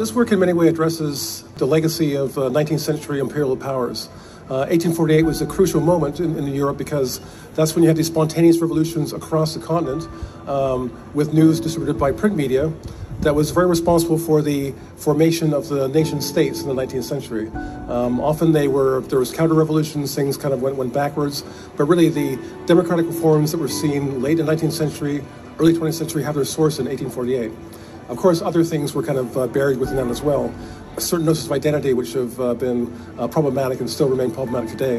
This work in many ways addresses the legacy of uh, 19th century imperial powers. Uh, 1848 was a crucial moment in, in, Europe because that's when you had these spontaneous revolutions across the continent um, with news distributed by print media that was very responsible for the formation of the nation states in the 19th century. Um, often they were there was counter revolutions, things kind of went, went backwards, but really the democratic reforms that were seen late in the 19th century, early 20th century have their source in 1848. Of course, other things were kind of uh, buried within them as well. Certain notions of identity, which have uh, been uh, problematic and still remain problematic today.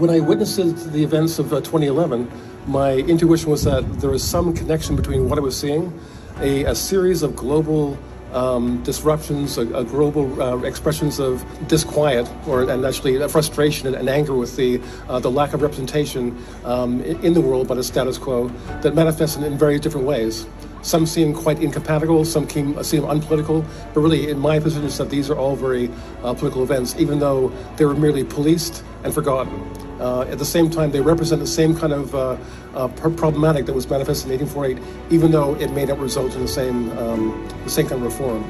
When I witnessed the events of uh, 2011, my intuition was that there was some connection between what I was seeing, a, a series of global um, disruptions, a, a global uh, expressions of disquiet, or and actually frustration and, and anger with the uh, the lack of representation um, in the world by the status quo that manifests in, in very different ways. Some seem quite incompatible, some seem unpolitical, but really, in my position, is that these are all very uh, political events, even though they were merely policed and forgotten. Uh, at the same time, they represent the same kind of uh, uh, problematic that was manifested in 1848, even though it may not result in the same, um, the same kind of reform.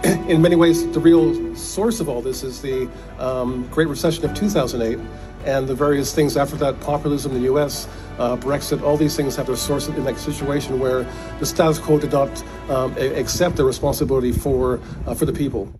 in many ways, the real source of all this is the um, Great Recession of 2008 and the various things after that, populism in the US, uh, Brexit, all these things have their source in that situation where the status quo did not um, accept the responsibility for, uh, for the people.